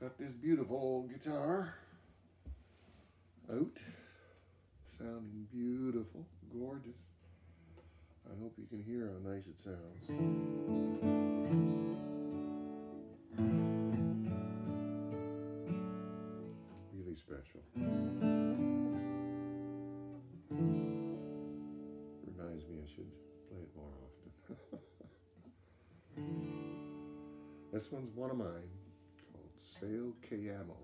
Got this beautiful old guitar out, sounding beautiful, gorgeous. I hope you can hear how nice it sounds. Really special. Reminds me I should play it more often. this one's one of mine Sail Cayamo.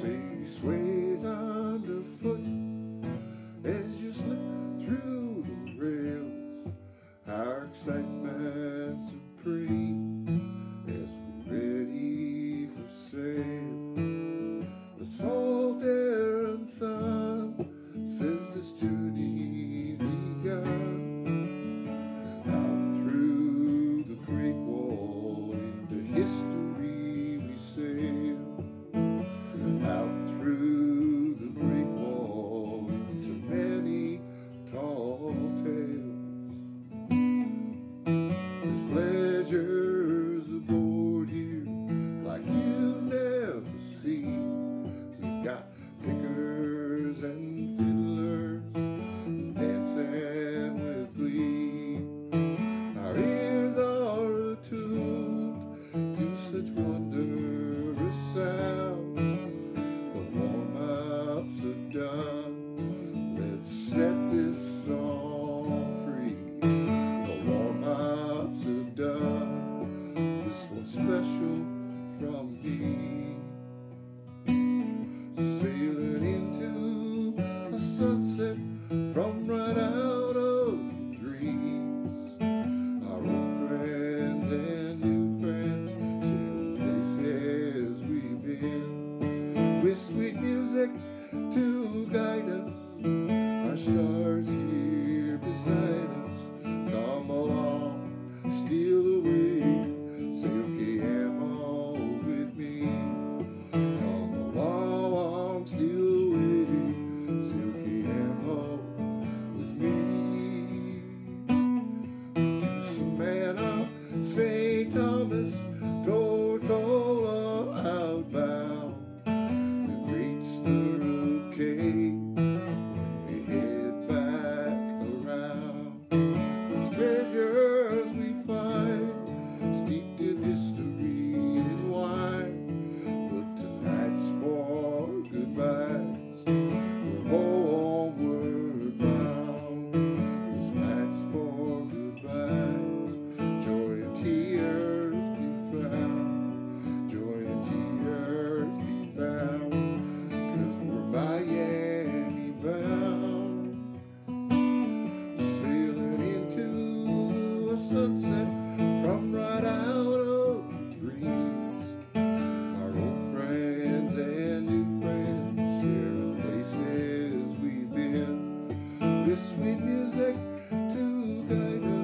See, sweet. is true. such wondrous sounds. The warm-ups are done. Let's set this song free. The warm-ups are done. This one's special from me. stars here beside sunset from right out of dreams. Our old friends and new friends sharing places we've been with sweet music to guide us.